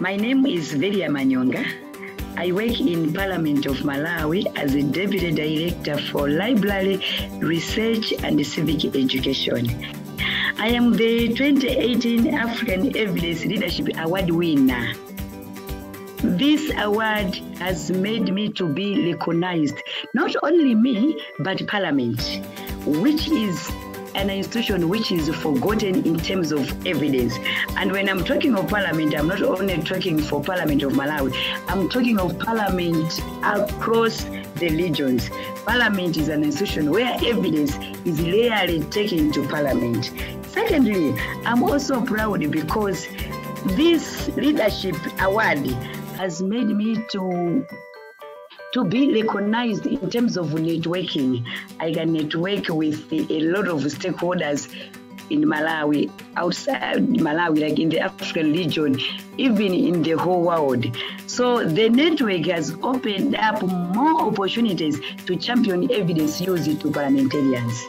My name is Velia Manyonga. I work in Parliament of Malawi as a Deputy Director for Library Research and Civic Education. I am the 2018 African Evidence Leadership Award winner. This award has made me to be recognized, not only me, but Parliament, which is an institution which is forgotten in terms of evidence. And when I'm talking of parliament, I'm not only talking for Parliament of Malawi, I'm talking of parliament across the regions. Parliament is an institution where evidence is rarely taken to parliament. Secondly, I'm also proud because this leadership award has made me to to be recognized in terms of networking. I can network with a lot of stakeholders in Malawi, outside Malawi, like in the African region, even in the whole world. So the network has opened up more opportunities to champion evidence used to parliamentarians.